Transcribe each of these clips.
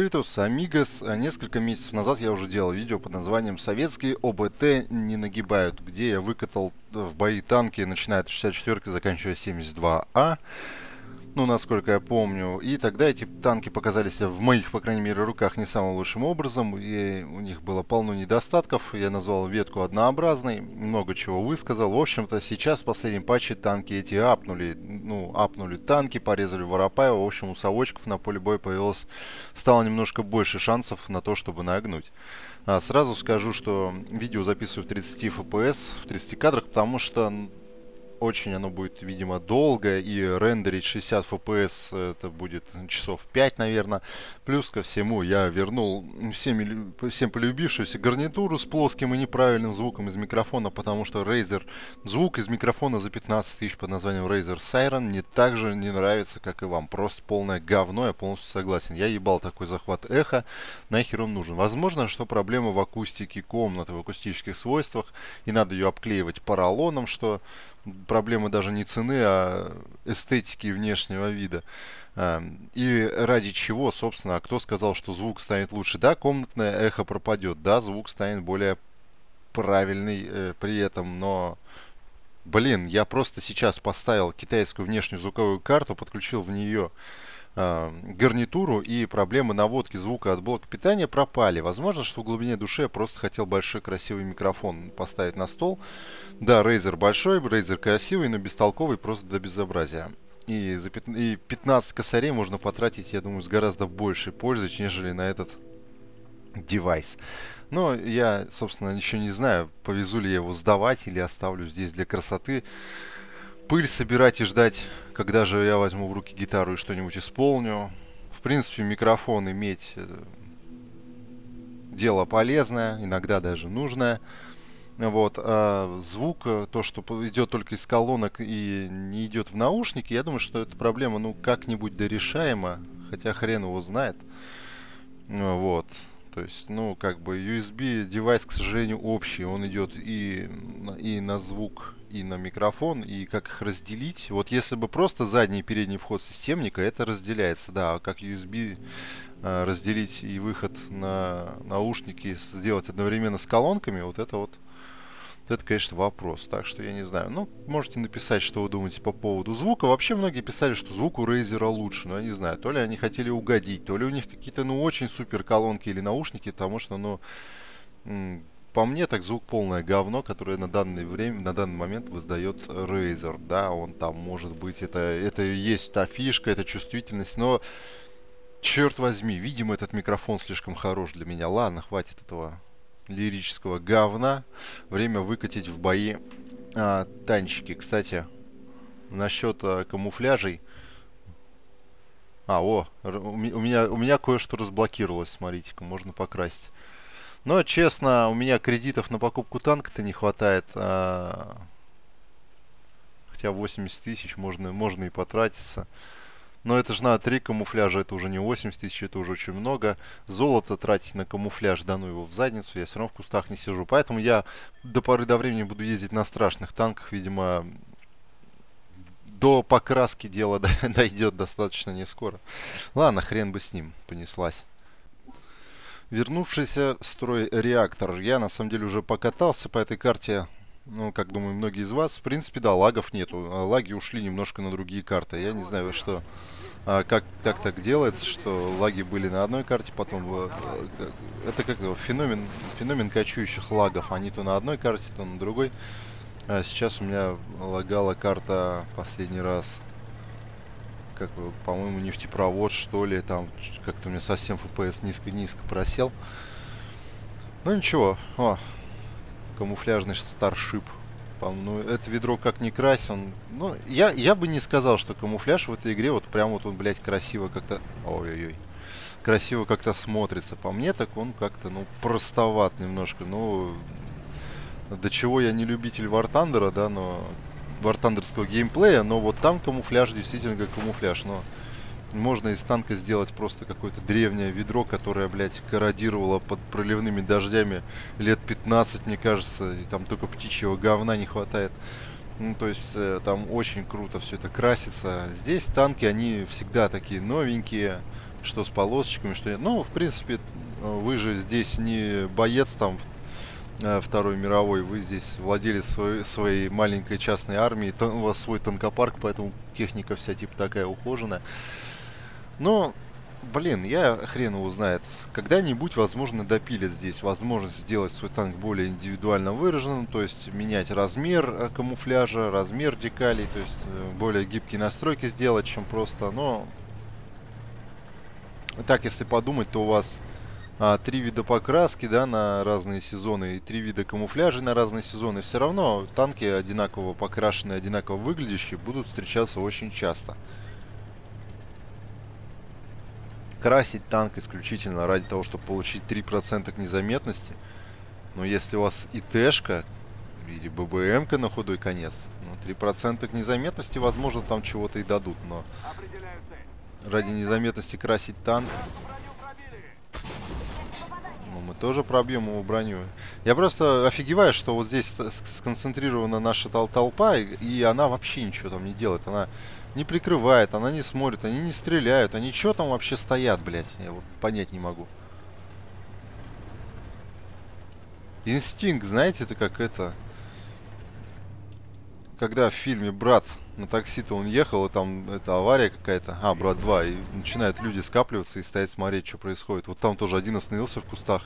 Приветус, Амигос. Несколько месяцев назад я уже делал видео под названием «Советские ОБТ не нагибают», где я выкатал в бои танки, начиная от 64 заканчивая 72А ну, насколько я помню. И тогда эти танки показались в моих, по крайней мере, руках не самым лучшим образом. И у них было полно недостатков. Я назвал ветку однообразной, много чего высказал. В общем-то, сейчас в последнем патче танки эти апнули. Ну, апнули танки, порезали Воропаева. В общем, у совочков на поле боя появилось, стало немножко больше шансов на то, чтобы нагнуть. А сразу скажу, что видео записываю в 30 FPS, в 30 кадрах, потому что очень оно будет, видимо, долго, и рендерить 60 FPS это будет часов 5, наверное. Плюс ко всему я вернул всем, всем полюбившуюся гарнитуру с плоским и неправильным звуком из микрофона, потому что Razer, звук из микрофона за 15 тысяч под названием Razer Siren мне также не нравится, как и вам. Просто полное говно, я полностью согласен. Я ебал такой захват эхо, нахер он нужен. Возможно, что проблема в акустике комнаты, в акустических свойствах, и надо ее обклеивать поролоном, что проблема даже не цены, а эстетики внешнего вида. А, и ради чего, собственно, кто сказал, что звук станет лучше? Да, комнатное эхо пропадет, да, звук станет более правильный э, при этом, но... Блин, я просто сейчас поставил китайскую внешнюю звуковую карту, подключил в нее гарнитуру, и проблемы наводки звука от блока питания пропали. Возможно, что в глубине души я просто хотел большой красивый микрофон поставить на стол. Да, Razer большой, Razer красивый, но бестолковый просто до безобразия. И, за 15, и 15 косарей можно потратить, я думаю, с гораздо большей пользой, нежели на этот девайс. Но я, собственно, еще не знаю, повезу ли я его сдавать или оставлю здесь для красоты. Пыль собирать и ждать когда же я возьму в руки гитару и что-нибудь исполню. В принципе, микрофон иметь э, дело полезное, иногда даже нужное. Вот, а звук, э, то, что идет только из колонок и не идет в наушники, я думаю, что эта проблема, ну, как-нибудь дорешаема, хотя хрен его знает. Вот, то есть, ну, как бы USB девайс, к сожалению, общий, он идет и, и на звук, и на микрофон, и как их разделить. Вот если бы просто задний и передний вход системника, это разделяется, да, а как USB э, разделить и выход на наушники сделать одновременно с колонками, вот это вот, это, конечно, вопрос. Так что я не знаю. Ну, можете написать, что вы думаете по поводу звука. Вообще многие писали, что звук у Razer лучше. Но я не знаю, то ли они хотели угодить, то ли у них какие-то, ну, очень супер колонки или наушники, потому что, ну, по мне, так звук полное говно, которое на данное время, на данный момент выдает Razer. Да, он там может быть, это, это есть та фишка, это чувствительность, но черт возьми, видимо, этот микрофон слишком хорош для меня. Ладно, хватит этого лирического говна. Время выкатить в бои а, танчики. Кстати, насчет а, камуфляжей. А, о, у меня, у меня кое-что разблокировалось, смотрите-ка, можно покрасить. Но, честно, у меня кредитов на покупку танка-то не хватает. А... Хотя 80 тысяч можно, можно и потратиться. Но это же надо 3 камуфляжа, это уже не 80 тысяч, это уже очень много. Золото тратить на камуфляж, да ну его в задницу, я все равно в кустах не сижу. Поэтому я до поры до времени буду ездить на страшных танках, видимо, до покраски дело дойдет достаточно не скоро. Ладно, хрен бы с ним, понеслась. Вернувшийся строй реактор. Я на самом деле уже покатался по этой карте, ну, как думаю, многие из вас. В принципе, да, лагов нету. А лаги ушли немножко на другие карты. Я не знаю, что, а, как, как так делается, что лаги были на одной карте, потом... Э, это как феномен, феномен кочующих лагов. Они то на одной карте, то на другой. А сейчас у меня лагала карта последний раз как по-моему, нефтепровод, что ли, там как-то у меня совсем FPS низко-низко просел. Ну ничего, о, камуфляжный старшип. Ну, это ведро как ни крась, он... Ну, я, я бы не сказал, что камуфляж в этой игре, вот прям вот он, блядь, красиво как-то... Ой-ой-ой. Красиво как-то смотрится. По мне, так он как-то, ну, простоват немножко. Ну, до чего я не любитель War Thunder, да, но вартандерского геймплея, но вот там камуфляж действительно как камуфляж, но можно из танка сделать просто какое-то древнее ведро, которое, блядь, корродировало под проливными дождями лет 15, мне кажется, и там только птичьего говна не хватает. Ну, то есть э, там очень круто все это красится. Здесь танки, они всегда такие новенькие, что с полосочками, что нет. Ну, в принципе, вы же здесь не боец там э, Второй мировой, вы здесь владели своей, своей маленькой частной армией, у вас свой танкопарк, поэтому техника вся типа такая ухоженная. Но Блин, я хрен его знает. Когда-нибудь, возможно, допилят здесь возможность сделать свой танк более индивидуально выраженным, то есть менять размер э, камуфляжа, размер декалей, то есть э, более гибкие настройки сделать, чем просто, но... Так, если подумать, то у вас а, три вида покраски, да, на разные сезоны, и три вида камуфляжей на разные сезоны. Все равно танки одинаково покрашенные, одинаково выглядящие будут встречаться очень часто красить танк исключительно ради того, чтобы получить 3% к незаметности. Но если у вас ИТшка или ББМка на худой конец, ну 3% к незаметности, возможно, там чего-то и дадут. Но ради незаметности красить танк... Ну, мы тоже пробьем его броню. Я просто офигеваю, что вот здесь сконцентрирована наша тол толпа, и, и она вообще ничего там не делает. Она не прикрывает, она не смотрит, они не стреляют. Они что там вообще стоят, блядь? Я вот понять не могу. Инстинкт, знаете, это как это... Когда в фильме «Брат» на такси-то он ехал, и там это авария какая-то, а, «Брат 2», и начинают люди скапливаться и стоять смотреть, что происходит. Вот там тоже один остановился в кустах,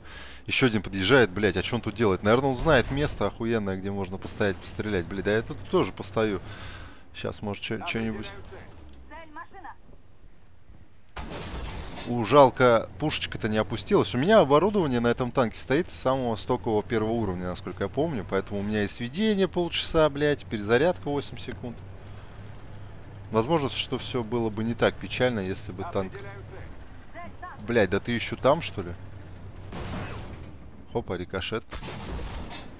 еще один подъезжает, блядь, а что он тут делает? Наверное, он знает место охуенное, где можно постоять, пострелять. Блядь, да я тут тоже постою. Сейчас, может, что-нибудь... У жалко, пушечка-то не опустилась. У меня оборудование на этом танке стоит самого стокового первого уровня, насколько я помню. Поэтому у меня и сведение полчаса, блядь, перезарядка 8 секунд. Возможно, что все было бы не так печально, если бы танк... Блядь, да ты еще там, что ли? Хопа, рикошет.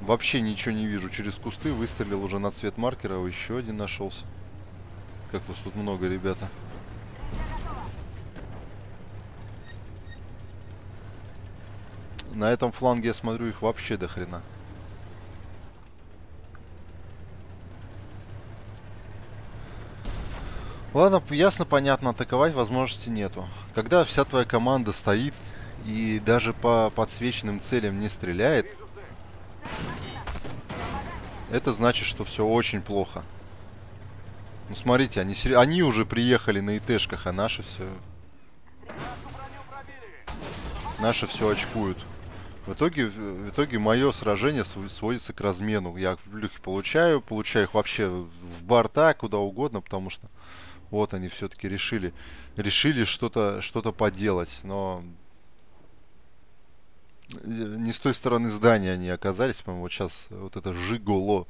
Вообще ничего не вижу. Через кусты выстрелил уже на цвет маркера. Еще один нашелся. Как вас тут много, ребята. На этом фланге я смотрю их вообще до хрена. Ладно, ясно, понятно, атаковать возможности нету. Когда вся твоя команда стоит и даже по подсвеченным целям не стреляет, это значит, что все очень плохо. Ну смотрите, они, они уже приехали на ИТшках, а наши все... Наши все очкуют. В итоге, в итоге мое сражение сводится к размену. Я плюхи получаю, получаю их вообще в борта, куда угодно, потому что вот они все-таки решили, решили что-то что, -то, поделать. Но не с той стороны здания они оказались, по-моему, вот сейчас вот это Жиголо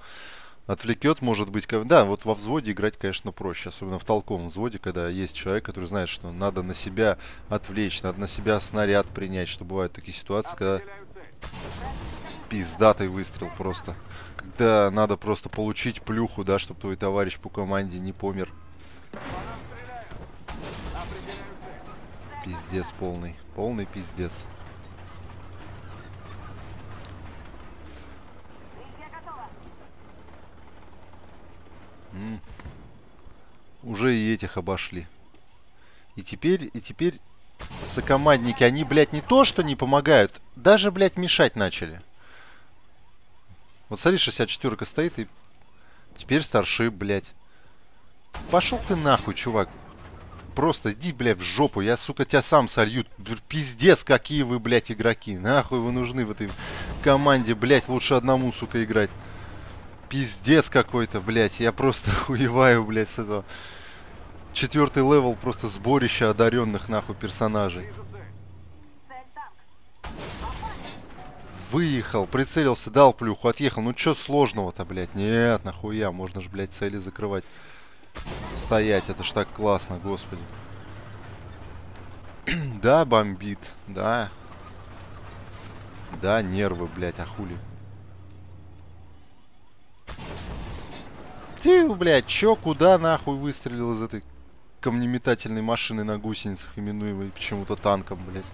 отвлекет, может быть, да, вот во взводе играть, конечно, проще, особенно в толковом взводе, когда есть человек, который знает, что надо на себя отвлечь, надо на себя снаряд принять, что бывают такие ситуации, когда пиздатый выстрел просто, когда надо просто получить плюху, да, чтобы твой товарищ по команде не помер. Пиздец полный, полный пиздец. М Уже и этих обошли. И теперь, и теперь сокомандники, они, блядь, не то, что не помогают, даже, блядь, мешать начали. Вот смотри, 64-ка стоит и... Теперь старший, блядь. Пошел ты нахуй, чувак. Просто иди, блядь, в жопу. Я, сука, тебя сам сольют. Пиздец, какие вы, блядь, игроки. Нахуй вы нужны в этой команде, блядь. Лучше одному, сука, играть пиздец какой-то, блядь. Я просто охуеваю, блядь, с этого. Четвертый level просто сборище одаренных, нахуй, персонажей. Выехал, прицелился, дал плюху, отъехал. Ну чё сложного-то, блядь? Нет, нахуя, можно же, блядь, цели закрывать. Стоять, это ж так классно, господи. да, бомбит, да. Да, нервы, блядь, а хули. Ты, блядь, чё, куда нахуй выстрелил из этой камнеметательной машины на гусеницах, именуемой почему-то танком, блядь?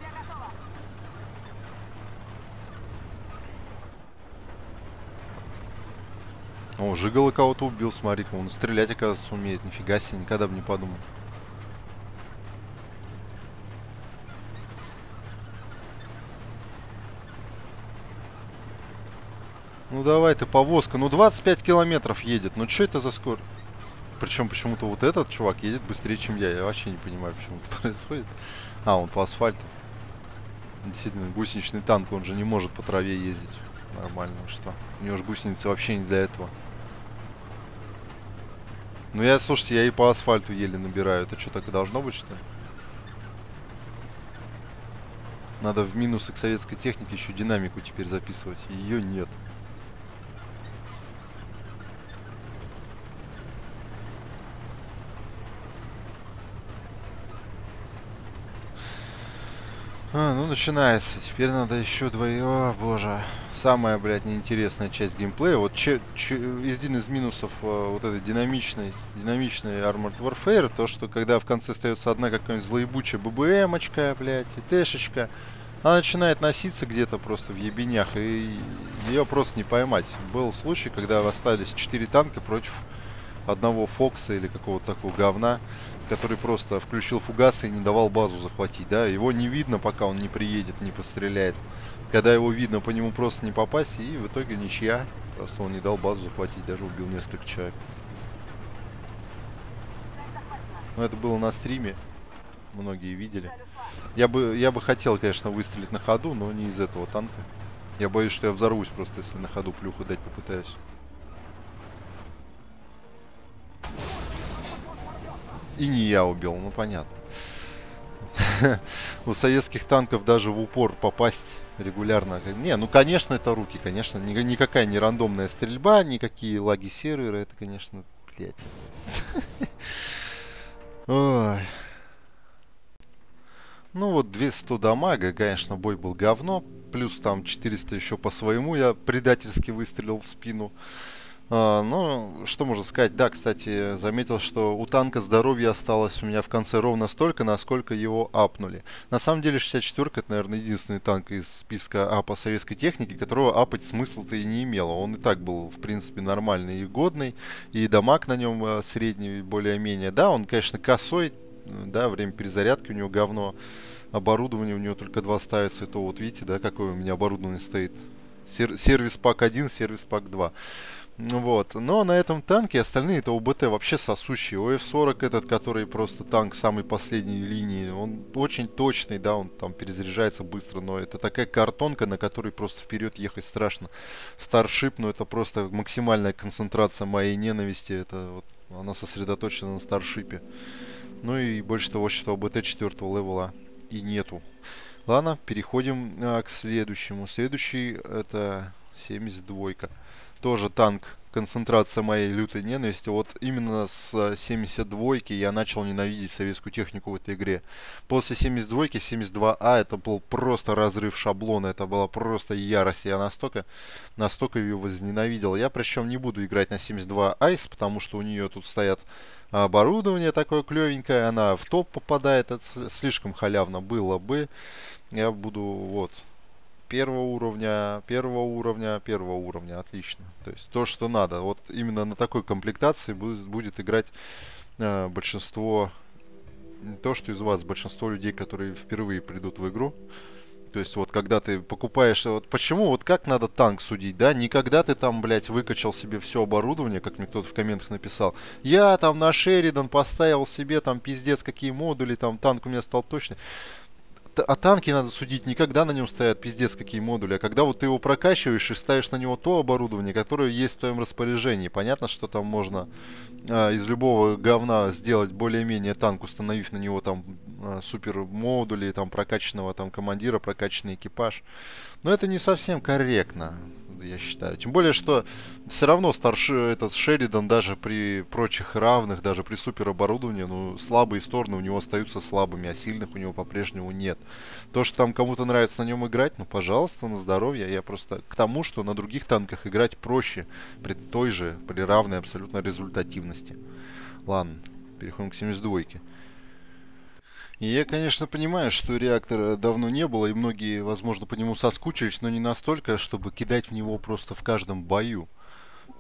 О, Жигало кого-то убил, смотри-ка, он стрелять, оказывается, умеет. Нифига себе, никогда бы не подумал. Ну давай ты, повозка. Ну 25 километров едет. Ну что это за скорость? Причем почему-то вот этот чувак едет быстрее, чем я. Я вообще не понимаю, почему это происходит. А, он по асфальту. Действительно, гусеничный танк, он же не может по траве ездить. Нормально, что? У него же гусеницы вообще не для этого. Ну я, слушайте, я и по асфальту еле набираю. Это что, так и должно быть, что ли? Надо в минусы к советской технике еще динамику теперь записывать. Ее нет. А, ну начинается. Теперь надо еще двое... О, боже. Самая, блядь, неинтересная часть геймплея. Вот че, че, один из минусов а, вот этой динамичной, динамичной Armored Warfare, то, что когда в конце остается одна какая-нибудь злоебучая ББМочка, блядь, и Тэшечка, она начинает носиться где-то просто в ебенях, и ее просто не поймать. Был случай, когда остались 4 танка против одного Фокса или какого-то такого говна который просто включил фугасы и не давал базу захватить, да, его не видно, пока он не приедет, не постреляет. Когда его видно, по нему просто не попасть, и в итоге ничья. Просто он не дал базу захватить, даже убил несколько человек. Но это было на стриме, многие видели. Я бы, я бы хотел, конечно, выстрелить на ходу, но не из этого танка. Я боюсь, что я взорвусь просто, если на ходу плюху дать попытаюсь. И не я убил, ну понятно. У советских танков даже в упор попасть регулярно. Не, ну конечно это руки, конечно. Никакая не рандомная стрельба, никакие лаги сервера. Это, конечно, блядь. Ой. Ну вот 200 дамага, конечно, бой был говно. Плюс там 400 еще по своему я предательски выстрелил в спину. А, ну, что можно сказать? Да, кстати, заметил, что у танка здоровья осталось у меня в конце ровно столько, насколько его апнули. На самом деле 64-ка это, наверное, единственный танк из списка апа советской техники, которого апать смысла-то и не имело. Он и так был, в принципе, нормальный и годный, и дамаг на нем а, средний более-менее. Да, он, конечно, косой, да, время перезарядки у него говно. Оборудование у него только два ставится, то вот видите, да, какое у меня оборудование стоит. Сер сервис пак 1, сервис пак 2. Вот. Но на этом танке остальные это УБТ вообще сосущие. ОФ-40 этот, который просто танк самой последней линии, он очень точный, да, он там перезаряжается быстро, но это такая картонка, на которой просто вперед ехать страшно. Старшип, ну это просто максимальная концентрация моей ненависти, это вот она сосредоточена на старшипе. Ну и больше того, что ОБТ 4 левела и нету. Ладно, переходим а, к следующему. Следующий это 72. -ка тоже танк концентрация моей лютой ненависти. Вот именно с 72-ки я начал ненавидеть советскую технику в этой игре. После 72-ки, 72А, это был просто разрыв шаблона, это была просто ярость. Я настолько, настолько ее возненавидел. Я причем не буду играть на 72 Ice, потому что у нее тут стоят оборудование такое клевенькое, она в топ попадает, это слишком халявно было бы. Я буду вот первого уровня, первого уровня, первого уровня. Отлично. То есть то, что надо. Вот именно на такой комплектации будет, будет играть э, большинство, не то что из вас, большинство людей, которые впервые придут в игру. То есть вот когда ты покупаешь, вот почему, вот как надо танк судить, да? Никогда ты там, блядь, выкачал себе все оборудование, как мне кто-то в комментах написал. Я там на Шеридан поставил себе там пиздец какие модули, там танк у меня стал точный а танки надо судить не когда на нем стоят пиздец какие модули, а когда вот ты его прокачиваешь и ставишь на него то оборудование, которое есть в твоем распоряжении. Понятно, что там можно а, из любого говна сделать более-менее танк, установив на него там а, супер модули, там прокачанного там командира, прокачанный экипаж. Но это не совсем корректно я считаю. Тем более, что все равно старший этот Шеридан даже при прочих равных, даже при супер оборудовании, ну, слабые стороны у него остаются слабыми, а сильных у него по-прежнему нет. То, что там кому-то нравится на нем играть, ну, пожалуйста, на здоровье. Я просто к тому, что на других танках играть проще при той же, при равной абсолютно результативности. Ладно, переходим к 72 -ке. И я, конечно, понимаю, что реактора давно не было, и многие, возможно, по нему соскучились, но не настолько, чтобы кидать в него просто в каждом бою.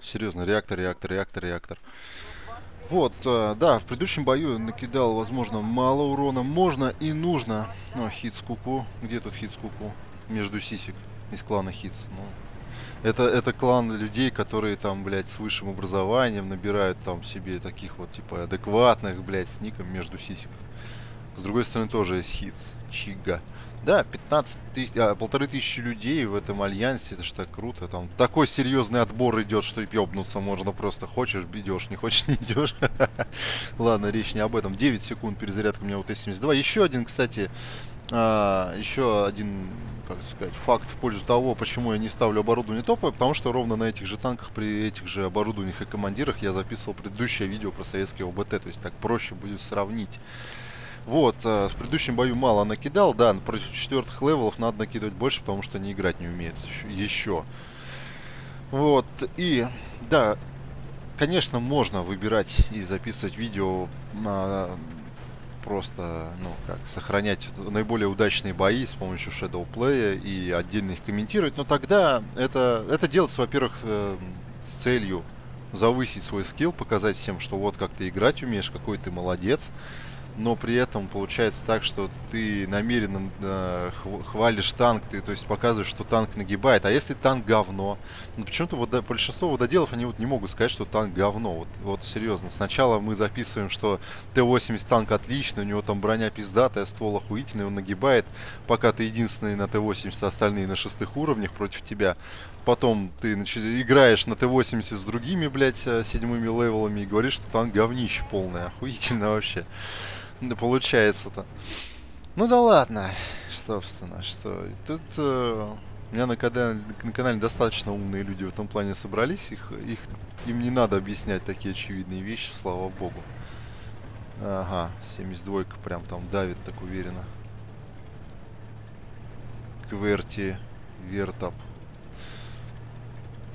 Серьезно, реактор, реактор, реактор, реактор. Вот, э, да, в предыдущем бою накидал, возможно, мало урона. Можно и нужно. Ну, хит с куку. Где тут хит с куку? Между сисек из клана хитс. Ну, Это, это клан людей, которые там, блядь, с высшим образованием набирают там себе таких вот, типа, адекватных, блядь, с ником между сисек. С другой стороны, тоже есть хитс. Чига. Да, 15 тысяч, а, полторы тысячи людей в этом альянсе, это ж так круто. Там такой серьезный отбор идет, что и ёбнуться можно просто. Хочешь, идешь, не хочешь, не идешь. Ладно, речь не об этом. 9 секунд перезарядка у меня у Т-72. Еще один, кстати, а, еще один, как сказать, факт в пользу того, почему я не ставлю оборудование топовое, потому что ровно на этих же танках, при этих же оборудованиях и командирах я записывал предыдущее видео про советские ОБТ, то есть так проще будет сравнить. Вот, э, в предыдущем бою мало накидал, да, против четвертых левелов надо накидывать больше, потому что они играть не умеют еще. Вот, и, да, конечно, можно выбирать и записывать видео на просто, ну, как, сохранять наиболее удачные бои с помощью Shadow Play и отдельно их комментировать, но тогда это, это делается, во-первых, э, с целью завысить свой скилл, показать всем, что вот как ты играть умеешь, какой ты молодец, но при этом получается так, что ты намеренно э, хвалишь танк, ты то есть показываешь, что танк нагибает. А если танк говно? Ну почему-то вот большинство вододелов они вот не могут сказать, что танк говно. Вот, вот серьезно. Сначала мы записываем, что Т-80 танк отличный, у него там броня пиздатая, ствол охуительный, он нагибает, пока ты единственный на Т-80, а остальные на шестых уровнях против тебя. Потом ты играешь на Т-80 с другими, блядь, э, седьмыми левелами и говоришь, что танк говнище полное. Охуительно вообще. Да получается-то. Ну да ладно, собственно, что. Тут э, у меня на канале, на канале достаточно умные люди в этом плане собрались. Их, их, им не надо объяснять такие очевидные вещи, слава богу. Ага, 72 прям там давит так уверенно. Кверти, вертап.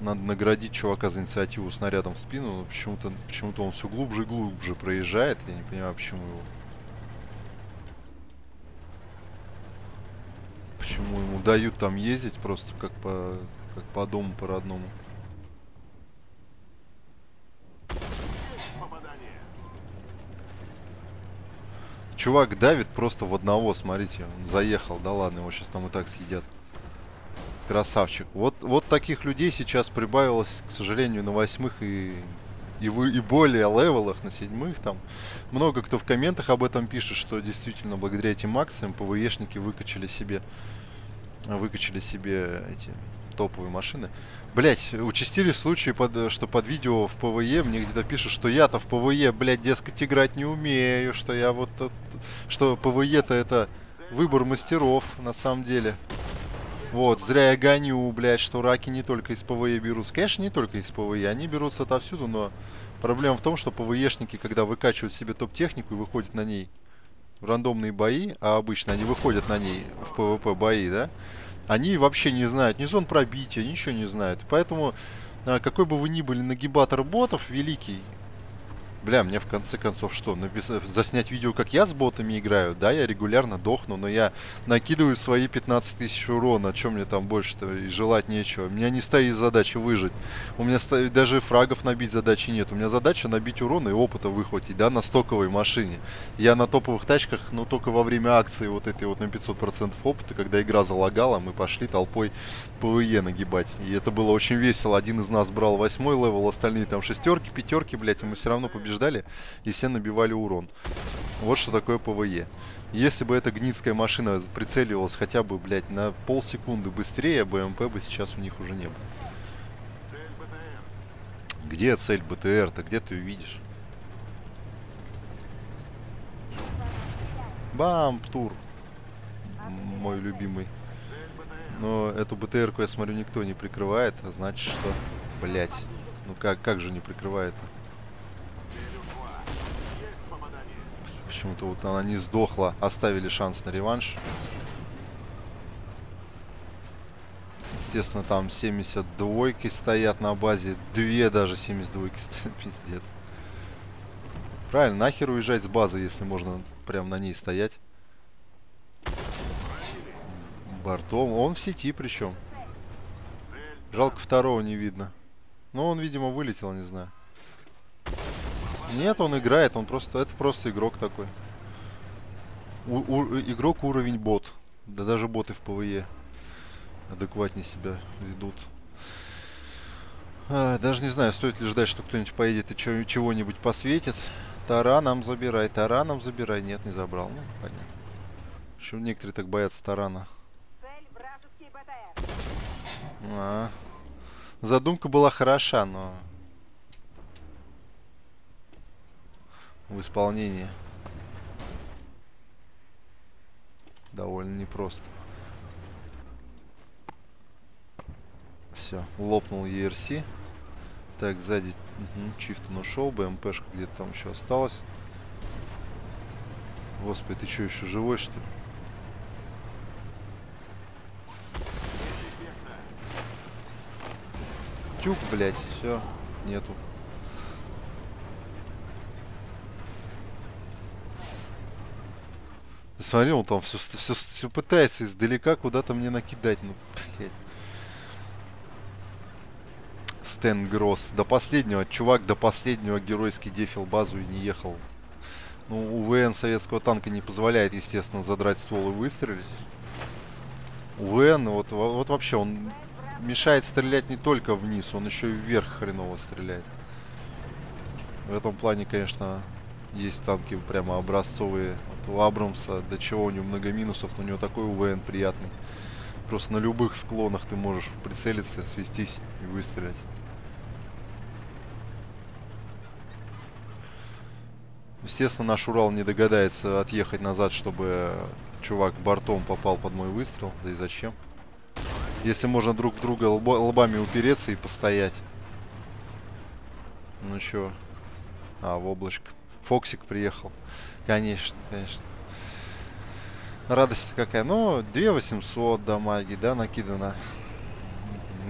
Надо наградить чувака за инициативу снарядом в спину, но почему-то почему, -то, он все глубже и глубже проезжает. Я не понимаю, почему его Почему ему дают там ездить просто как по, как по дому, по родному. Чувак давит просто в одного, смотрите, он заехал, да ладно, его сейчас там и так съедят. Красавчик. Вот, вот таких людей сейчас прибавилось, к сожалению, на восьмых и, и, вы, и более левелах, на седьмых там. Много кто в комментах об этом пишет, что действительно благодаря этим акциям ПВЕшники выкачали себе выкачали себе эти топовые машины. Блять, участились случаи, под, что под видео в PvE мне где-то пишут, что я-то в PvE, блядь, дескать, играть не умею, что я вот... Что PvE -то это выбор мастеров, на самом деле. Вот, зря я гоню, блядь, что раки не только из PvE берутся. Конечно, не только из PvE, они берутся отовсюду, но проблема в том, что PvE шники, когда выкачивают себе топ-технику и выходят на ней рандомные бои, а обычно они выходят на ней в ПВП бои, да, они вообще не знают ни зон пробития, ничего не знают. Поэтому, а, какой бы вы ни были нагибатор ботов, великий, Бля, мне в конце концов что, написать, заснять видео, как я с ботами играю? Да, я регулярно дохну, но я накидываю свои 15 тысяч урона. Чем мне там больше-то и желать нечего? У меня не стоит задача выжить. У меня стоит, даже фрагов набить задачи нет. У меня задача набить урона и опыта выхватить, да, на стоковой машине. Я на топовых тачках, но только во время акции вот этой вот на 500% опыта, когда игра залагала, мы пошли толпой ПВЕ нагибать. И это было очень весело. Один из нас брал восьмой level, остальные там шестерки, пятерки, блядь, и мы все равно побежали побеждали, и все набивали урон. Вот что такое ПВЕ. Если бы эта гнидская машина прицеливалась хотя бы, блядь, на полсекунды быстрее, БМП бы сейчас у них уже не было. Где цель БТР-то? Где ты ее видишь? Бам, тур. Мой любимый. Но эту БТР-ку, я смотрю, никто не прикрывает. А значит, что... Блять. Ну как, как же не прикрывает-то? Почему-то вот она не сдохла. Оставили шанс на реванш. Естественно, там 72 стоят на базе. Две даже 72 стоят. Пиздец. Правильно, нахер уезжать с базы, если можно прям на ней стоять. Бортом. Он в сети причем. Жалко второго не видно. Но он, видимо, вылетел, не знаю. Нет, он играет, он просто, это просто игрок такой. У, у, игрок уровень бот. Да даже боты в ПВЕ адекватнее себя ведут. А, даже не знаю, стоит ли ждать, что кто-нибудь поедет и чего-нибудь посветит. Тараном забирай, тараном забирай. Нет, не забрал. Ну, понятно. Почему некоторые так боятся тарана? А, задумка была хороша, но в исполнении довольно непросто. Все, лопнул ERC. Так, сзади угу, Чифтон ушел, БМПшка где-то там еще осталась. Господи, ты что, еще живой, что ли? Тюк, блядь, все, нету. Смотри, он там все, все, все пытается издалека куда-то мне накидать. Ну, блядь. Стэн Гросс. До последнего, чувак до последнего геройски дефил базу и не ехал. Ну, УВН советского танка не позволяет, естественно, задрать ствол и выстрелить. УВН, вот, вот вообще, он мешает стрелять не только вниз, он еще и вверх хреново стреляет. В этом плане, конечно, есть танки прямо образцовые. У Абрамса, до чего у него много минусов, но у него такой УВН приятный. Просто на любых склонах ты можешь прицелиться, свестись и выстрелить. Естественно, наш Урал не догадается отъехать назад, чтобы чувак бортом попал под мой выстрел. Да и зачем? Если можно друг друга лбо лбами упереться и постоять. Ну чё? А, в облачко. Фоксик приехал. Конечно, конечно. Радость какая. Ну, 2800 дамаги, да, накидано.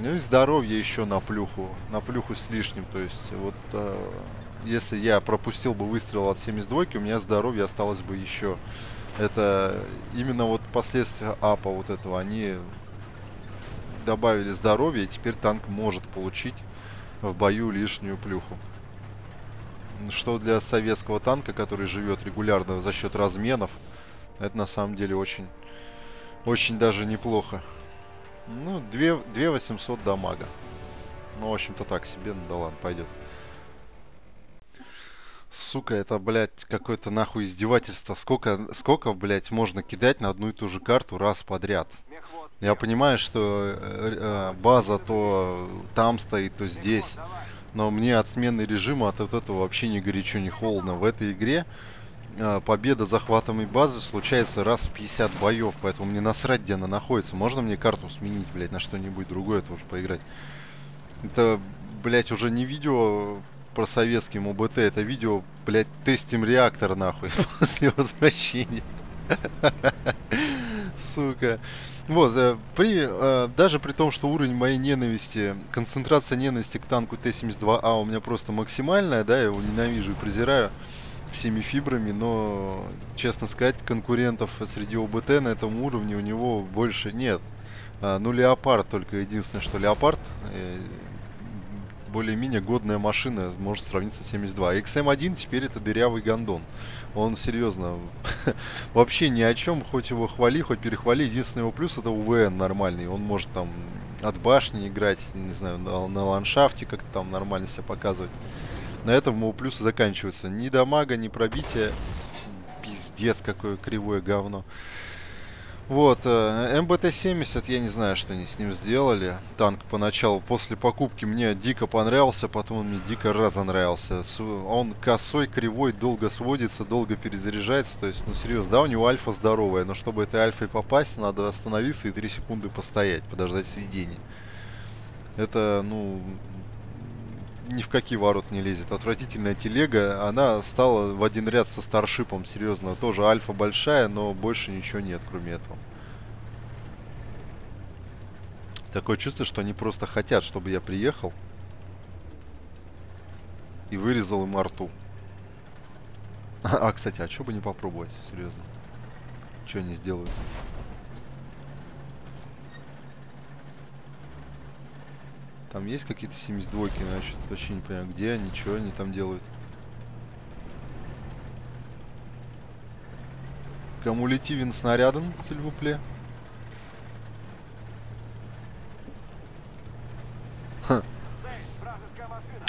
Ну и здоровье еще на плюху. На плюху с лишним. То есть, вот... Э если я пропустил бы выстрел от 72, у меня здоровье осталось бы еще. Это именно вот последствия апа вот этого. Они добавили здоровье, и теперь танк может получить в бою лишнюю плюху. Что для советского танка, который живет регулярно за счет разменов, это на самом деле очень, очень даже неплохо. Ну, 2, 2 800 дамага. Ну, в общем-то так себе, ну да ладно, пойдет. Сука, это, блядь, какое-то нахуй издевательство. Сколько, сколько, блядь, можно кидать на одну и ту же карту раз подряд? Я понимаю, что э, э, база то там стоит, то здесь. Но мне от смены режима от вот этого вообще ни горячо, ни холодно. В этой игре э, победа захватом базы случается раз в 50 боев. Поэтому мне насрать, где она находится. Можно мне карту сменить, блядь, на что-нибудь другое тоже поиграть? Это, блядь, уже не видео про советский МУБТ. Это видео, блядь, тестим реактор, нахуй, после возвращения. Сука. Вот, э, при, э, даже при том, что уровень моей ненависти, концентрация ненависти к танку Т-72А у меня просто максимальная, да, я его ненавижу и презираю всеми фибрами, но, честно сказать, конкурентов среди ОБТ на этом уровне у него больше нет. А, ну, Леопард только единственное, что Леопард э, более-менее годная машина, может сравниться с 72. XM1 теперь это дырявый гондон. Он серьезно вообще ни о чем, хоть его хвали, хоть перехвали. Единственный его плюс это УВН нормальный. Он может там от башни играть, не знаю, на, на ландшафте как-то там нормально себя показывать. На этом его плюсы заканчиваются. Ни дамага, ни пробития. Пиздец, какое кривое говно. Вот, э, МБТ-70, я не знаю, что они с ним сделали. Танк поначалу, после покупки мне дико понравился, потом он мне дико разонравился. Он косой, кривой, долго сводится, долго перезаряжается. То есть, ну серьезно, да, у него альфа здоровая, но чтобы этой альфой попасть, надо остановиться и 3 секунды постоять, подождать сведения. Это, ну, ни в какие ворот не лезет. Отвратительная телега. Она стала в один ряд со старшипом, серьезно. Тоже альфа большая, но больше ничего нет, кроме этого. Такое чувство, что они просто хотят, чтобы я приехал и вырезал им арту. А, кстати, а что бы не попробовать, серьезно? Что они сделают? Там есть какие-то 72 значит, вообще не понимаю, где они, что они там делают. Кумулятивен снарядом, сильвупле. Ха.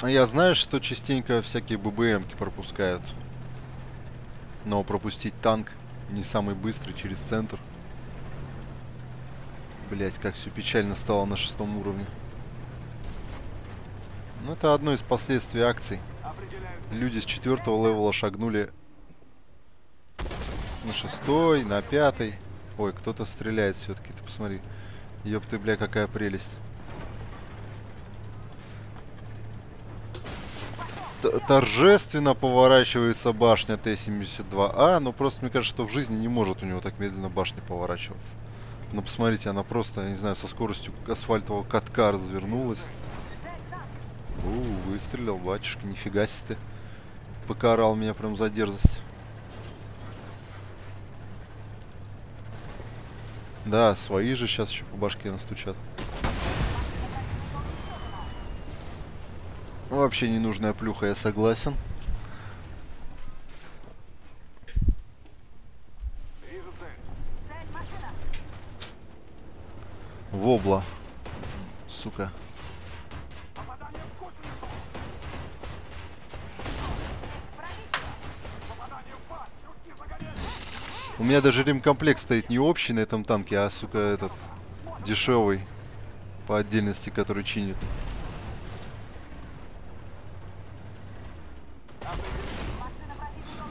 А я знаю, что частенько всякие ББМки пропускают. Но пропустить танк не самый быстрый через центр. Блять, как все печально стало на шестом уровне. Ну, это одно из последствий акций. Люди с четвертого левела шагнули на шестой, на пятый. Ой, кто-то стреляет все-таки, ты посмотри. Ёб ты, бля, какая прелесть. Т торжественно поворачивается башня Т-72А, но просто мне кажется, что в жизни не может у него так медленно башня поворачиваться. Но посмотрите, она просто, я не знаю, со скоростью асфальтового катка развернулась. У, выстрелил, батюшка, нифига себе ты. Покарал меня прям за дерзость. Да, свои же сейчас еще по башке настучат. Вообще ненужная плюха, я согласен. Вобла. Сука. У меня даже ремкомплект стоит не общий на этом танке, а, сука, этот дешевый по отдельности, который чинит.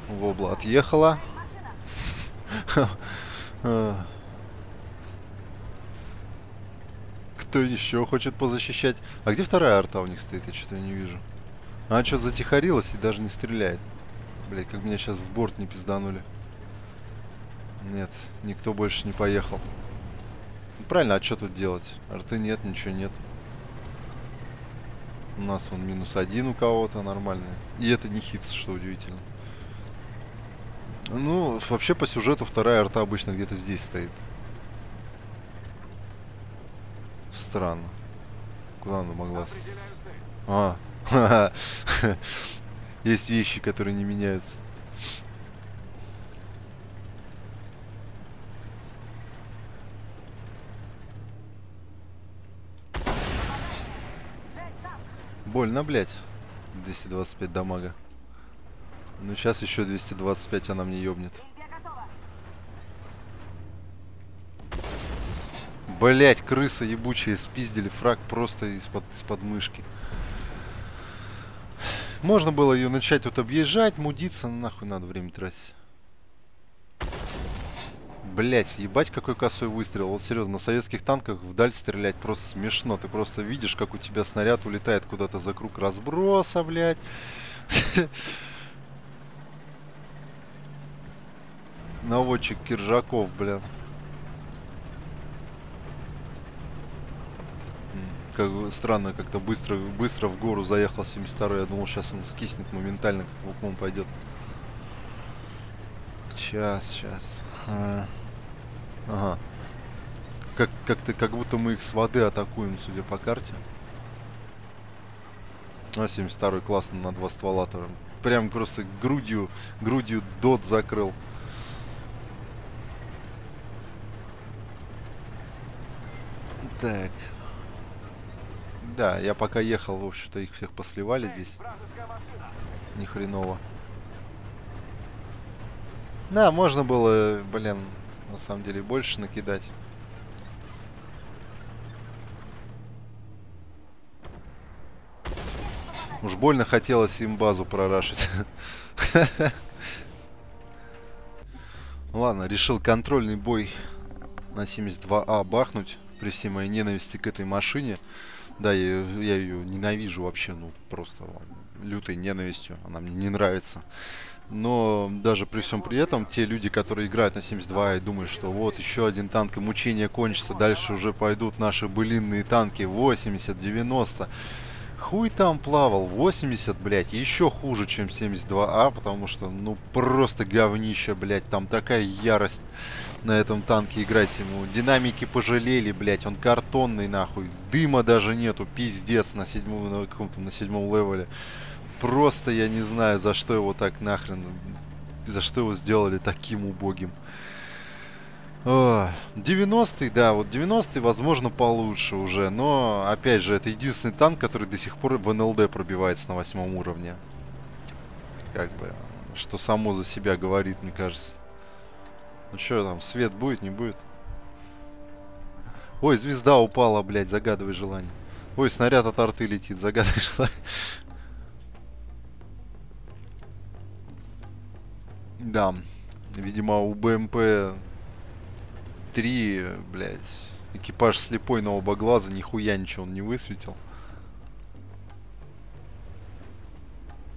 Вобла отъехала. Кто еще хочет позащищать? А где вторая арта у них стоит? Я что-то не вижу. Она что-то затихарилась и даже не стреляет. Блять, как меня сейчас в борт не пизданули. Нет, никто больше не поехал. Ну, правильно, а что тут делать? Арты нет, ничего нет. У нас он минус один у кого-то нормальный. И это не хит, что удивительно. Ну, вообще по сюжету вторая арта обычно где-то здесь стоит. Странно. Куда она могла... А, есть вещи, которые не меняются. Больно, блядь. 225 дамага. Ну, сейчас еще 225 она мне ёбнет. Блять, крыса ебучая, спиздили фраг просто из-под из, -под, мышки. Можно было ее начать вот объезжать, мудиться, нахуй надо время тратить. Блять, ебать какой косой выстрел. Вот серьезно, на советских танках вдаль стрелять просто смешно. Ты просто видишь, как у тебя снаряд улетает куда-то за круг разброса, блять. Наводчик Киржаков, блин. Как странно, как-то быстро, быстро в гору заехал 72 Я думал, сейчас он скиснет моментально, как в уклон пойдет. Сейчас, сейчас. А. Ага. Как, как, ты, как будто мы их с воды атакуем, судя по карте. А, 72 классно на два ствола. -то. Прям просто грудью, грудью дот закрыл. Так. Да, я пока ехал, в общем-то, их всех посливали здесь. Ни хреново. Да, можно было, блин, на самом деле больше накидать. Уж больно хотелось им базу прорашить. Ладно, решил контрольный бой на 72А бахнуть при всей моей ненависти к этой машине. Да, я, я ее ненавижу вообще, ну просто лютой ненавистью. Она мне не нравится. Но даже при всем при этом, те люди, которые играют на 72 и думают, что вот еще один танк и мучение кончится, дальше уже пойдут наши былинные танки 80, 90. Хуй там плавал, 80, блядь, еще хуже, чем 72А, потому что, ну, просто говнище, блядь, там такая ярость на этом танке играть ему. Динамики пожалели, блядь, он картонный, нахуй, дыма даже нету, пиздец на седьмом, на каком-то, на седьмом левеле просто я не знаю, за что его так нахрен, за что его сделали таким убогим. 90-й, да, вот 90-й, возможно, получше уже. Но, опять же, это единственный танк, который до сих пор в НЛД пробивается на восьмом уровне. Как бы, что само за себя говорит, мне кажется. Ну что там, свет будет, не будет? Ой, звезда упала, блядь, загадывай желание. Ой, снаряд от арты летит, загадывай желание. Да, видимо, у БМП 3, блядь, экипаж слепой на оба глаза, нихуя ничего он не высветил.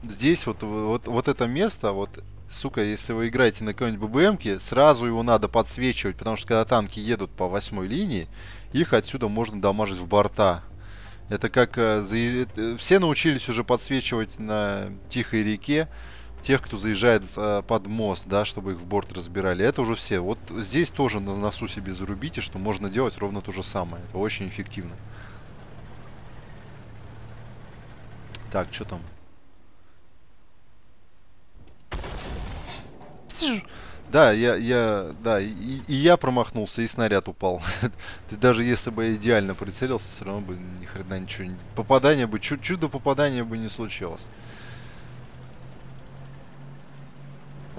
Здесь вот, вот, вот это место, вот, сука, если вы играете на какой-нибудь ББМке, сразу его надо подсвечивать, потому что когда танки едут по восьмой линии, их отсюда можно дамажить в борта. Это как... Э, за... Все научились уже подсвечивать на тихой реке, тех, кто заезжает э, под мост, да, чтобы их в борт разбирали. Это уже все. Вот здесь тоже на носу себе зарубите, что можно делать ровно то же самое. Это очень эффективно. Так, что там? Да, я, я, да, и, и я промахнулся, и снаряд упал. Ты даже если бы я идеально прицелился, все равно бы ни хрена ничего не... Попадание бы, чудо попадания бы не случилось.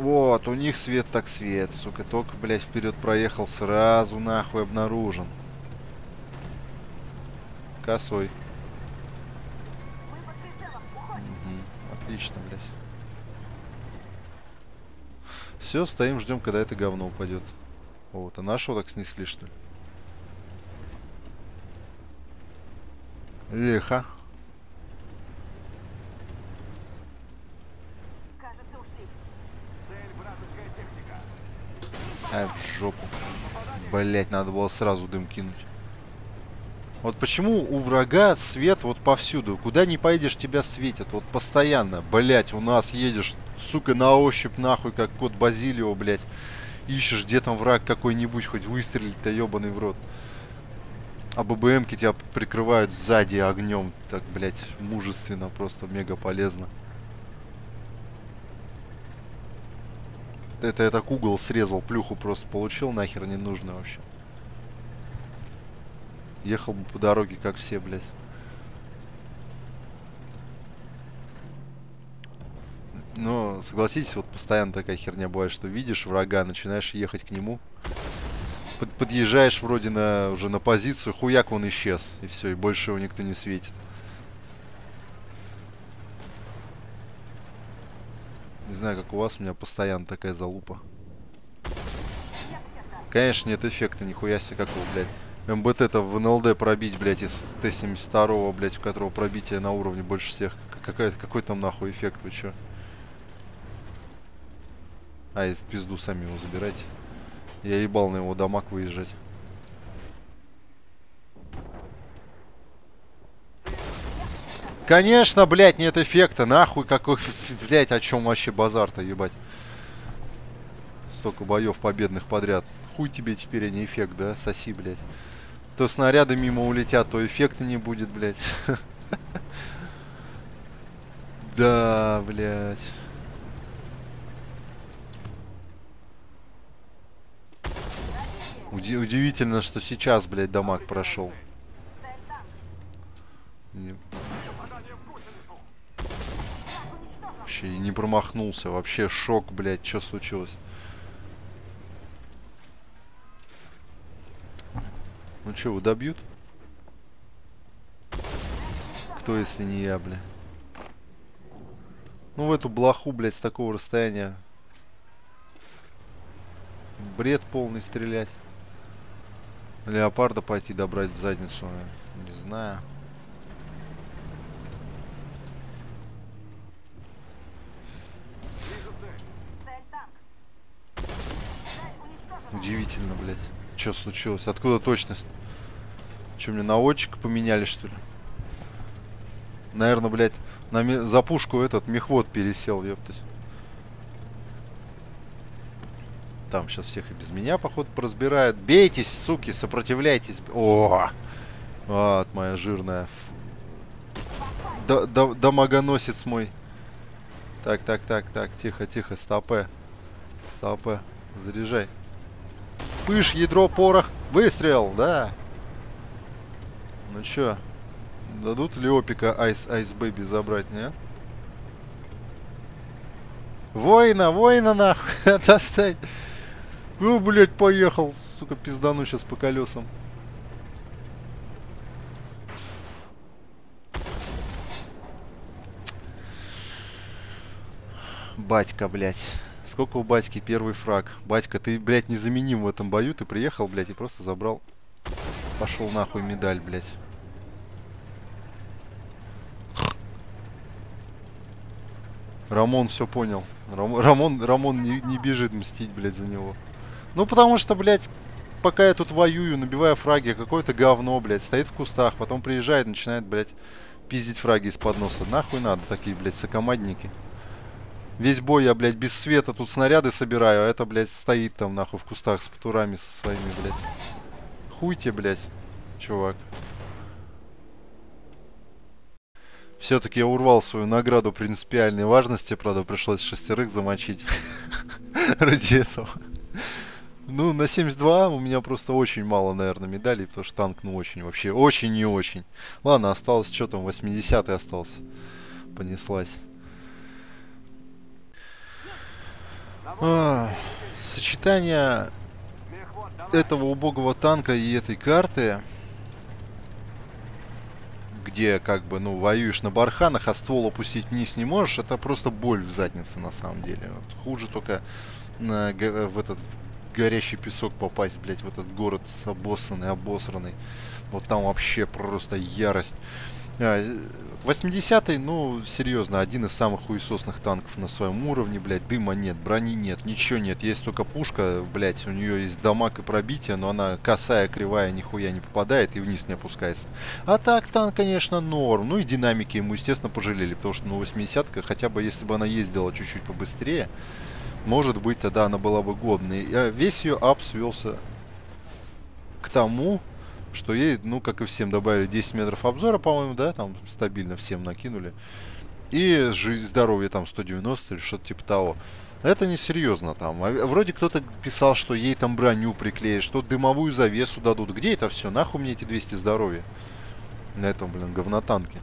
Вот, у них свет так свет, сука. Только, блядь, вперед проехал, сразу нахуй обнаружен. Косой. Угу, отлично, блядь. Все, стоим, ждем, когда это говно упадет. Вот, а нашего так снесли, что ли? Лихо. Ай, в жопу. Блять, надо было сразу дым кинуть. Вот почему у врага свет вот повсюду. Куда не поедешь, тебя светят. Вот постоянно. Блять, у нас едешь, сука, на ощупь нахуй, как кот Базилио, блять. Ищешь, где там враг какой-нибудь, хоть выстрелить-то ебаный в рот. А ББМки тебя прикрывают сзади огнем. Так, блять, мужественно, просто мега полезно. Это я так угол срезал, плюху просто получил, нахер не нужно вообще. Ехал бы по дороге, как все, блядь. Но, согласитесь, вот постоянно такая херня бывает, что видишь врага, начинаешь ехать к нему. Под, подъезжаешь вроде на, уже на позицию, хуяк он исчез. И все, и больше его никто не светит. Не знаю, как у вас, у меня постоянно такая залупа. Конечно, нет эффекта, нихуя себе, как его, блядь. МБТ-то в НЛД пробить, блядь, из Т-72, блядь, у которого пробитие на уровне больше всех. Какой, какой там нахуй эффект, вы чё? Ай, в пизду сами его забирайте. Я ебал на его дамаг выезжать. Конечно, блядь, нет эффекта. Нахуй какой, блядь, о чем вообще базар-то, ебать. Столько боев победных подряд. Хуй тебе теперь, а не эффект, да? Соси, блядь. То снаряды мимо улетят, то эффекта не будет, блядь. Да, блядь. Уди удивительно, что сейчас, блядь, дамаг прошел. Вообще не промахнулся. Вообще шок, блядь, что случилось? Ну что, его добьют? Кто, если не я, бля? Ну, в эту блоху, блядь, с такого расстояния. Бред полный стрелять. Леопарда пойти добрать в задницу. Не знаю. Удивительно, блядь. Что случилось? Откуда точность? Что, мне наводчика поменяли, что ли? Наверное, блядь, на за пушку этот мехвод пересел, ёптать. Там сейчас всех и без меня, походу, поразбирают. Бейтесь, суки, сопротивляйтесь. О! Вот, моя жирная. Д -д Домогоносец мой. Так, так, так, так, тихо, тихо, стопе. Стопе. Заряжай. Пыш, ядро, порох. Выстрел, да. Ну чё, дадут ли опика Айс Айс Бэби забрать, не? Воина, воина нахуй, достать. Ну, блядь, поехал, сука, пиздану сейчас по колесам. Батька, блядь. Сколько у батьки первый фраг? Батька, ты, блядь, незаменим в этом бою. Ты приехал, блядь, и просто забрал. Пошел нахуй медаль, блядь. Рамон все понял. Рам, Рамон, Рамон не, не бежит мстить, блядь, за него. Ну, потому что, блядь, пока я тут воюю, набивая фраги, какое-то говно, блядь, стоит в кустах, потом приезжает, начинает, блядь, пиздить фраги из-под носа. Нахуй надо такие, блядь, сокомандники. Весь бой я, блядь, без света тут снаряды собираю, а это, блядь, стоит там, нахуй, в кустах с патурами со своими, блядь. Хуйте, блядь, чувак. Все-таки я урвал свою награду принципиальной важности, правда, пришлось шестерых замочить ради этого. Ну, на 72 у меня просто очень мало, наверное, медалей, потому что танк, ну, очень вообще, очень не очень. Ладно, осталось, что там, 80 остался. Понеслась. А, сочетание этого убогого танка и этой карты, где как бы, ну, воюешь на барханах, а ствол опустить вниз не можешь, это просто боль в заднице на самом деле. Вот, хуже только на, в этот горящий песок попасть, блядь, в этот город обоссанный, обосранный. Вот там вообще просто ярость. 80-й, а, ну, серьезно, один из самых хуесосных танков на своем уровне, блядь. Дыма нет, брони нет, ничего нет. Есть только пушка, блядь, у нее есть дамаг и пробитие, но она косая, кривая, нихуя не попадает и вниз не опускается. А так, танк, конечно, норм. Ну и динамики ему, естественно, пожалели, потому что, ну, 80-ка, хотя бы если бы она ездила чуть-чуть побыстрее, может быть, тогда она была бы годной. А весь ее ап свелся к тому, что ей, ну, как и всем, добавили 10 метров обзора, по-моему, да, там стабильно всем накинули. И жизнь, здоровье там 190 или что-то типа того. Это несерьезно там. А вроде кто-то писал, что ей там броню приклеят, что дымовую завесу дадут. Где это все? Нахуй мне эти 200 здоровья? На этом, блин, говнотанке.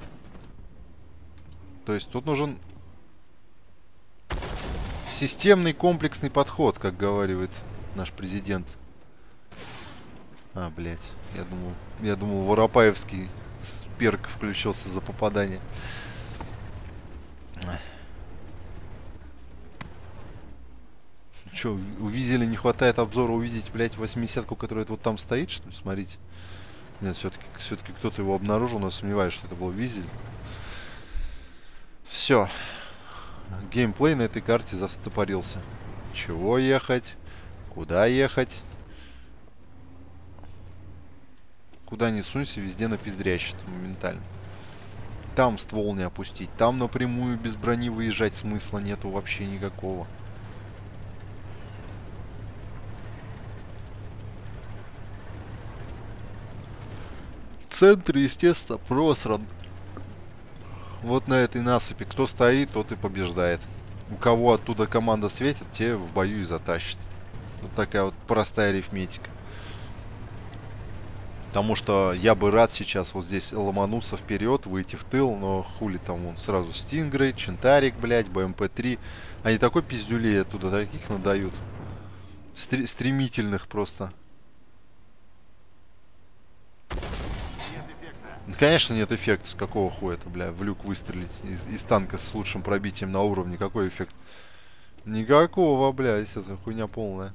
То есть тут нужен системный комплексный подход, как говорит наш президент. А, блядь. Я думал, я думал, Воропаевский перк включился за попадание. Че, увидели, не хватает обзора увидеть, блядь, 80-ку, которая вот там стоит, что ли? Смотрите. Нет, все-таки все-таки кто-то его обнаружил, но сомневаюсь, что это был Визель. Все. Геймплей на этой карте застопорился. Чего ехать? Куда ехать? Куда ни сунься, везде напиздрящит моментально. Там ствол не опустить. Там напрямую без брони выезжать смысла нету вообще никакого. Центр, естественно, просран. Вот на этой насыпи. Кто стоит, тот и побеждает. У кого оттуда команда светит, те в бою и затащит. Вот такая вот простая арифметика. Потому что я бы рад сейчас вот здесь ломануться вперед, выйти в тыл, но хули там он сразу Стингрей, Чентарик, блядь, БМП-3. Они такой пиздюлей оттуда таких надают. Стр стремительных просто. Конечно нет эффекта, с какого хуя-то, бля, в люк выстрелить из, из танка с лучшим пробитием на уровне. Какой эффект? Никакого, бля, если это хуйня полная.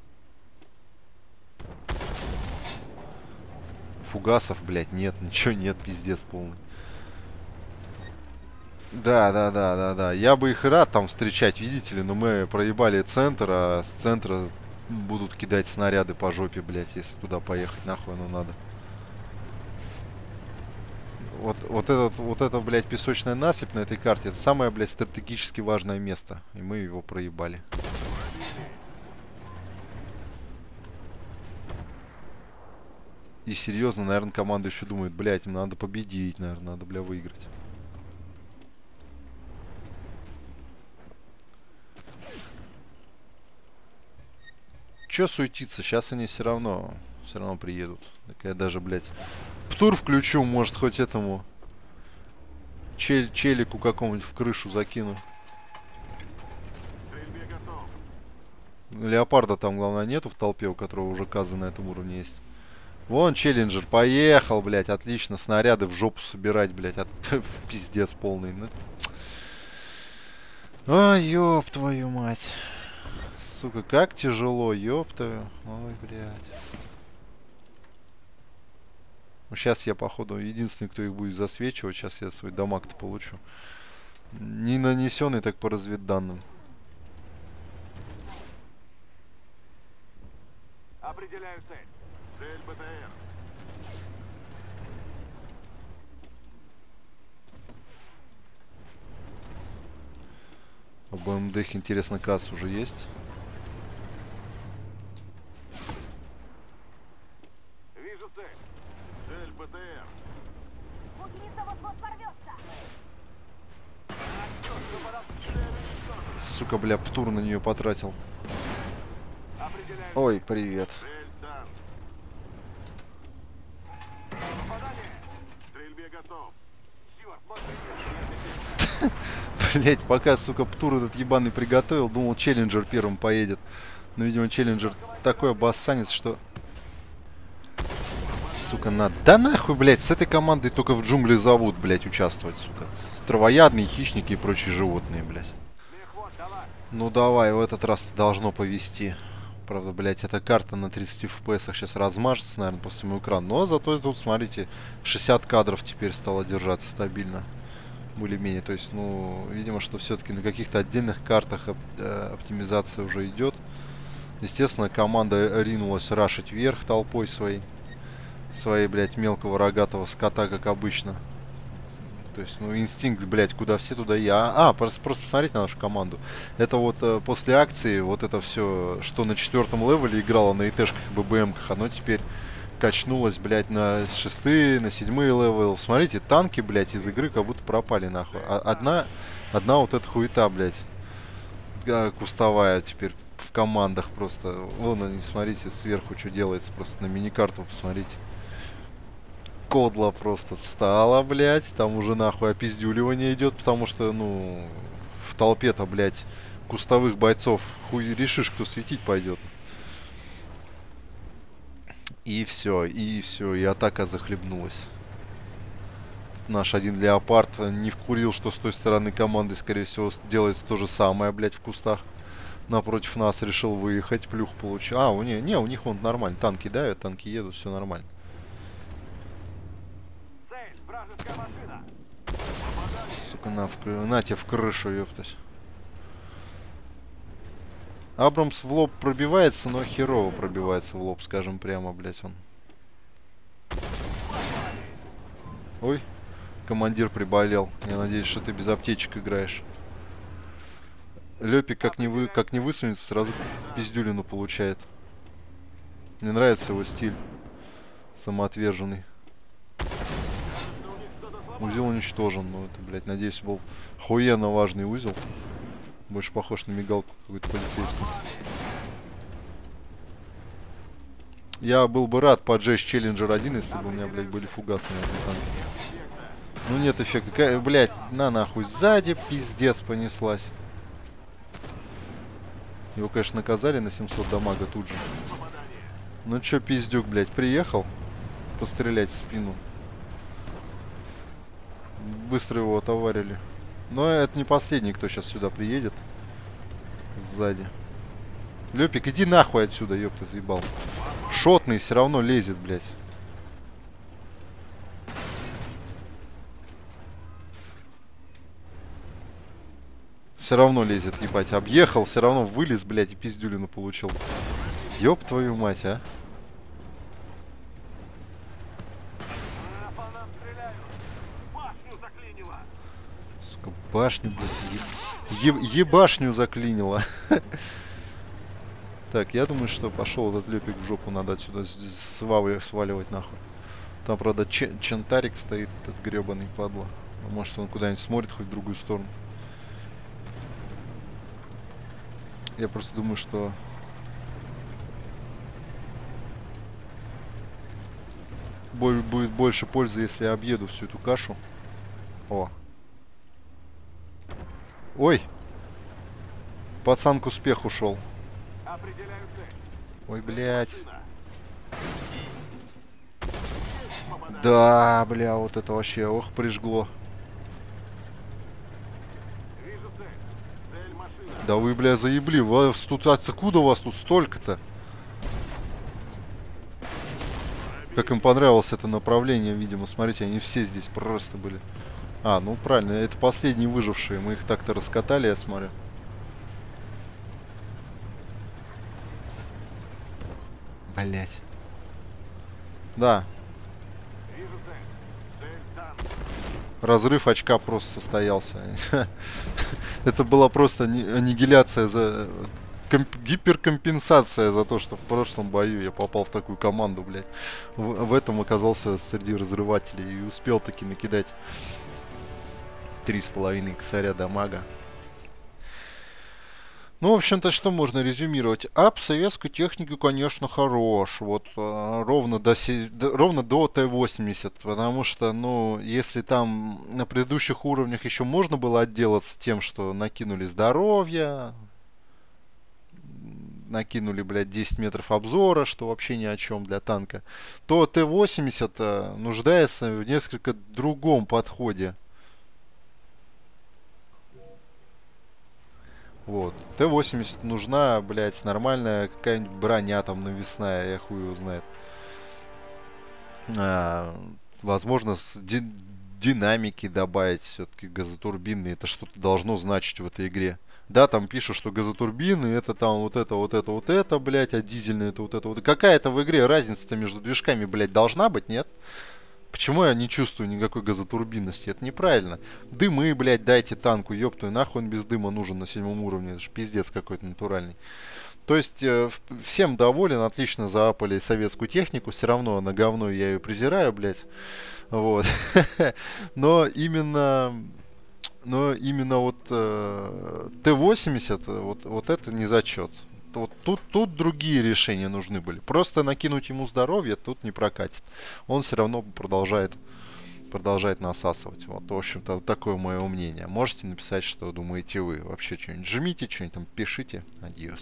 Фугасов, блядь, нет, ничего нет, пиздец полный. Да, да, да, да, да. Я бы их рад там встречать, видите ли, но мы проебали центр, а с центра будут кидать снаряды по жопе, блядь, если туда поехать, нахуй оно надо. Вот, вот этот, вот это, блядь, песочная насыпь на этой карте, это самое, блядь, стратегически важное место. И мы его проебали. И серьезно, наверное, команда еще думает, блядь, им надо победить, наверное, надо, бля, выиграть. чё суетиться? Сейчас они все равно, все равно приедут. Так я даже, блядь, птур включу, может, хоть этому чел челику какому-нибудь в крышу закину. Леопарда там, главное, нету в толпе, у которого уже казы на этом уровне есть. Вон челленджер, поехал, блядь, отлично. Снаряды в жопу собирать, блядь, от... пиздец полный. Ну... Ой, ёб твою мать. Сука, как тяжело, ёб твою. Ой, блядь. Ну, сейчас я, походу, единственный, кто их будет засвечивать. Сейчас я свой дамаг-то получу. Не нанесенный, так по разведданным. Определяю цель. Цель БТР. У БМД интересно касс уже есть. Вижу цель. Цель БТР. Сука, бля, птур на нее потратил. Ой, привет. Блять, пока, сука, Птур этот ебаный приготовил, думал, Челленджер первым поедет. Но, видимо, Челленджер такой обоссанец, что... Сука, надо... Да нахуй, блять, с этой командой только в джунгли зовут, блять, участвовать, сука. Травоядные хищники и прочие животные, блять. Ну давай, в этот раз должно повести. Правда, блять, эта карта на 30 FPS сейчас размажется, наверное, по всему экрану. Но зато тут, смотрите, 60 кадров теперь стало держаться стабильно более-менее. То есть, ну, видимо, что все-таки на каких-то отдельных картах оп э, оптимизация уже идет. Естественно, команда ринулась рашить вверх толпой своей. Своей, блядь, мелкого рогатого скота, как обычно. То есть, ну, инстинкт, блядь, куда все, туда я. А, просто, просто посмотреть на нашу команду. Это вот э, после акции, вот это все, что на четвертом левеле играло на ИТшках и ББМках, оно теперь качнулась, блядь, на шестые, на седьмые level. Смотрите, танки, блядь, из игры как будто пропали, нахуй. А одна, одна вот эта хуета, блядь, кустовая теперь в командах просто. Вон они, смотрите, сверху что делается, просто на миникарту посмотрите. Кодла просто встала, блядь, там уже нахуй опиздюливание идет, потому что, ну, в толпе-то, блядь, кустовых бойцов хуй решишь, кто светить пойдет. И все, и все, и атака захлебнулась. Наш один леопард не вкурил, что с той стороны команды, скорее всего, делается то же самое, блядь, в кустах. Напротив нас решил выехать, плюх получил. А, у них, не, у них вон нормально, танки давят, танки едут, все нормально. Сука, на, в, на тебе в крышу, ёптать. Абрамс в лоб пробивается, но херово пробивается в лоб, скажем прямо, блять, он. Ой, командир приболел. Я надеюсь, что ты без аптечек играешь. Лепик как не, вы, как не высунется, сразу пиздюлину получает. Мне нравится его стиль. Самоотверженный. Узел уничтожен. Ну, это, блядь, надеюсь, был хуенно важный узел. Больше похож на мигалку какую-то полицейскую. Я был бы рад поджечь Челленджер 1, если бы у меня, блядь, были этом танке. Ну нет эффекта. Блядь, на нахуй. Сзади пиздец понеслась. Его, конечно, наказали на 700 дамага тут же. Ну чё, пиздюк, блядь, приехал пострелять в спину. Быстро его отоварили. Но это не последний, кто сейчас сюда приедет. Сзади. Лепик, иди нахуй отсюда, ёпта, заебал. Шотный все равно лезет, блядь. Все равно лезет, ебать. Объехал, все равно вылез, блядь, и пиздюлину получил. Ёб твою мать, а. Ебашню, блядь. Ебашню заклинило. Так, я думаю, что пошел этот лепик в жопу надо отсюда сваливать нахуй. Там, правда, чентарик стоит, этот гребаный падла. А может, он куда-нибудь смотрит, хоть в другую сторону. Я просто думаю, что... Будет больше пользы, если я объеду всю эту кашу. О, Ой. Пацан к успеху шел. Ой, блядь. Да, бля, вот это вообще, ох, прижгло. Да вы, бля, заебли. Вас тут откуда у вас тут столько-то? Как им понравилось это направление, видимо. Смотрите, они все здесь просто были. А, ну правильно, это последние выжившие. Мы их так-то раскатали, я смотрю. Блять. Да. Разрыв очка просто состоялся. Это была просто аннигиляция за... Гиперкомпенсация за то, что в прошлом бою я попал в такую команду, блядь. В, в этом оказался среди разрывателей и успел таки накидать три с половиной косаря дамага. Ну, в общем-то, что можно резюмировать? Ап советской техники, конечно, хорош. Вот э, ровно до, до, ровно до Т-80. Потому что, ну, если там на предыдущих уровнях еще можно было отделаться тем, что накинули здоровье, накинули, блядь, 10 метров обзора, что вообще ни о чем для танка, то Т-80 э, нуждается в несколько другом подходе. Вот. Т-80 нужна, блядь, нормальная какая-нибудь броня там навесная, я хуй узнает. А, возможно, с ди динамики добавить все-таки газотурбины. Это что-то должно значить в этой игре. Да, там пишут, что газотурбины это там вот это, вот это, вот это, блядь, а дизельные это вот это вот. Какая-то в игре разница-то между движками, блядь, должна быть, нет? Почему я не чувствую никакой газотурбинности? Это неправильно. Дымы, блядь, дайте танку, ёптую, нахуй он без дыма нужен на седьмом уровне. Это же пиздец какой-то натуральный. То есть э, всем доволен, отлично заапали советскую технику, все равно на говно я ее презираю, блядь. Вот. Но именно но именно вот э, Т-80, вот, вот это не зачет вот тут, тут другие решения нужны были. Просто накинуть ему здоровье тут не прокатит. Он все равно продолжает, продолжает насасывать. Вот, в общем-то, вот такое мое мнение. Можете написать, что думаете вы. Вообще что-нибудь жмите, что-нибудь там пишите. Адьос.